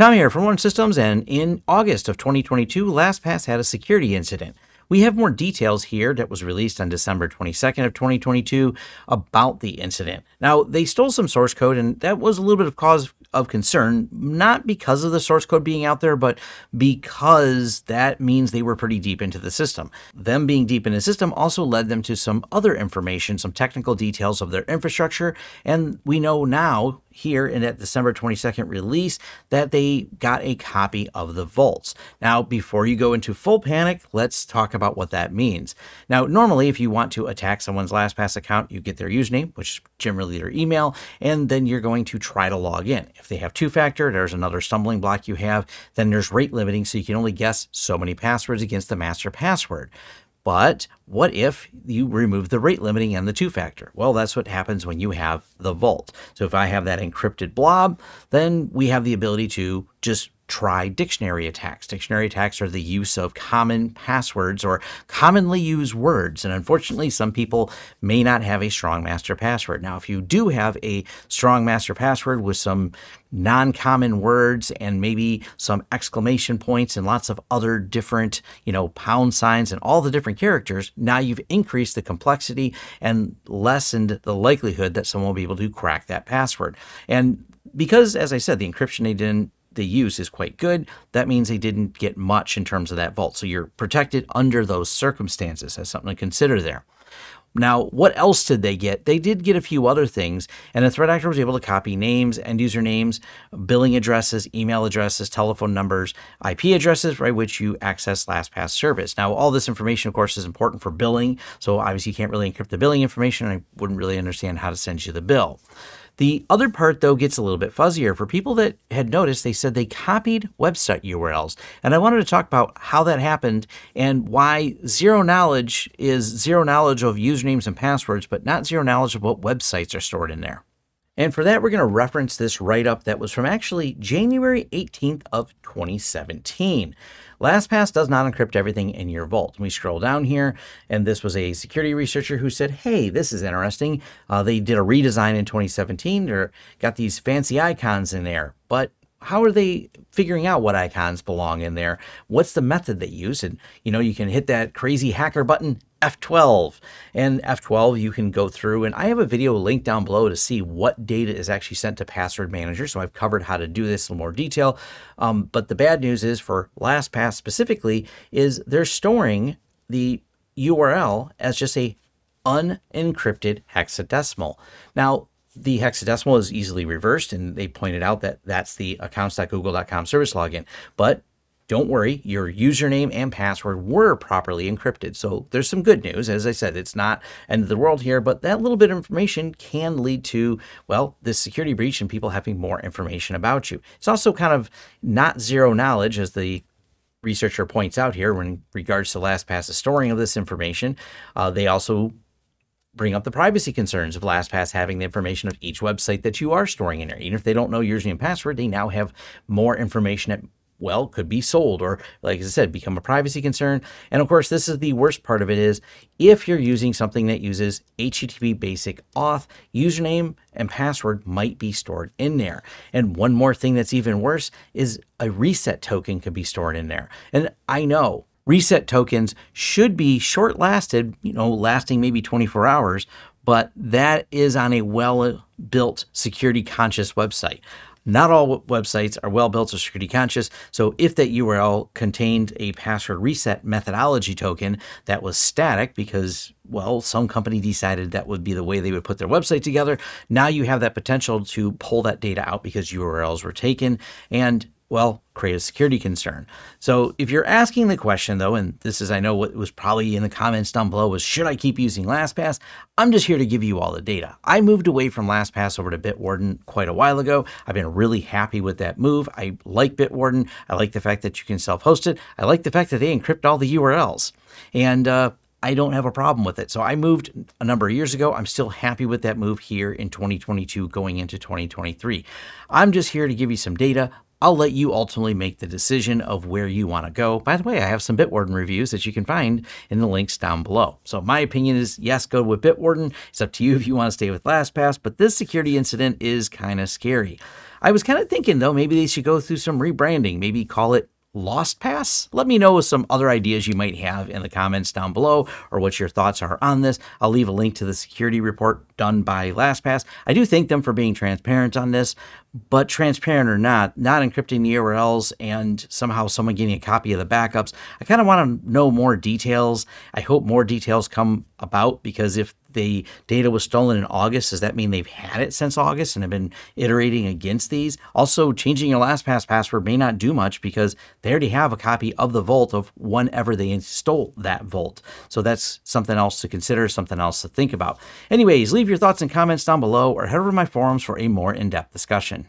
Tom here from Lawrence Systems, and in August of 2022, LastPass had a security incident. We have more details here that was released on December 22nd of 2022 about the incident. Now, they stole some source code, and that was a little bit of cause of concern, not because of the source code being out there, but because that means they were pretty deep into the system. Them being deep in the system also led them to some other information, some technical details of their infrastructure, and we know now here in that December 22nd release that they got a copy of the vaults. Now, before you go into full panic, let's talk about what that means. Now, normally, if you want to attack someone's LastPass account, you get their username, which is generally their email, and then you're going to try to log in. If they have two factor, there's another stumbling block you have. Then there's rate limiting, so you can only guess so many passwords against the master password. But what if you remove the rate limiting and the two factor? Well, that's what happens when you have the vault. So if I have that encrypted blob, then we have the ability to just try dictionary attacks. Dictionary attacks are the use of common passwords or commonly used words. And unfortunately, some people may not have a strong master password. Now, if you do have a strong master password with some non-common words and maybe some exclamation points and lots of other different, you know, pound signs and all the different characters, now you've increased the complexity and lessened the likelihood that someone will be able to crack that password. And because, as I said, the encryption they didn't the use is quite good, that means they didn't get much in terms of that vault. So you're protected under those circumstances. That's something to consider there. Now, what else did they get? They did get a few other things, and the threat actor was able to copy names, end user names, billing addresses, email addresses, telephone numbers, IP addresses, right, which you access LastPass service. Now, all this information, of course, is important for billing, so obviously you can't really encrypt the billing information. I wouldn't really understand how to send you the bill. The other part, though, gets a little bit fuzzier. For people that had noticed, they said they copied website URLs. And I wanted to talk about how that happened and why zero knowledge is zero knowledge of usernames and passwords, but not zero knowledge of what websites are stored in there. And for that, we're going to reference this write-up that was from actually January 18th of 2017. LastPass does not encrypt everything in your vault. We scroll down here, and this was a security researcher who said, hey, this is interesting. Uh, they did a redesign in 2017. They got these fancy icons in there, but how are they figuring out what icons belong in there? What's the method they use? And, you know, you can hit that crazy hacker button, F12. And F12, you can go through, and I have a video linked down below to see what data is actually sent to Password Manager. So I've covered how to do this in more detail. Um, but the bad news is for LastPass specifically, is they're storing the URL as just a unencrypted hexadecimal. Now, the hexadecimal is easily reversed, and they pointed out that that's the accounts.google.com service login. But don't worry, your username and password were properly encrypted. So there's some good news. As I said, it's not end of the world here, but that little bit of information can lead to, well, this security breach and people having more information about you. It's also kind of not zero knowledge, as the researcher points out here in regards to LastPass's storing of this information. Uh, they also bring up the privacy concerns of LastPass having the information of each website that you are storing in there. Even if they don't know username and password, they now have more information at well, could be sold or, like I said, become a privacy concern. And of course, this is the worst part of it is if you're using something that uses HTTP basic auth, username and password might be stored in there. And one more thing that's even worse is a reset token could be stored in there. And I know reset tokens should be short lasted, you know, lasting maybe 24 hours, but that is on a well built security conscious website. Not all websites are well built or security conscious, so if that URL contained a password reset methodology token that was static because, well, some company decided that would be the way they would put their website together, now you have that potential to pull that data out because URLs were taken and well, create a security concern. So if you're asking the question though, and this is, I know what was probably in the comments down below was, should I keep using LastPass? I'm just here to give you all the data. I moved away from LastPass over to Bitwarden quite a while ago. I've been really happy with that move. I like Bitwarden. I like the fact that you can self-host it. I like the fact that they encrypt all the URLs. And uh, I don't have a problem with it. So I moved a number of years ago. I'm still happy with that move here in 2022 going into 2023. I'm just here to give you some data, I'll let you ultimately make the decision of where you want to go. By the way, I have some Bitwarden reviews that you can find in the links down below. So my opinion is yes, go with Bitwarden. It's up to you if you want to stay with LastPass, but this security incident is kind of scary. I was kind of thinking though, maybe they should go through some rebranding, maybe call it LastPass? Let me know some other ideas you might have in the comments down below or what your thoughts are on this. I'll leave a link to the security report done by LastPass. I do thank them for being transparent on this, but transparent or not, not encrypting the URLs and somehow someone getting a copy of the backups. I kind of want to know more details. I hope more details come about because if the data was stolen in August, does that mean they've had it since August and have been iterating against these? Also, changing your LastPass password may not do much because they already have a copy of the vault of whenever they stole that vault. So that's something else to consider, something else to think about. Anyways, leave your thoughts and comments down below or head over to my forums for a more in-depth discussion.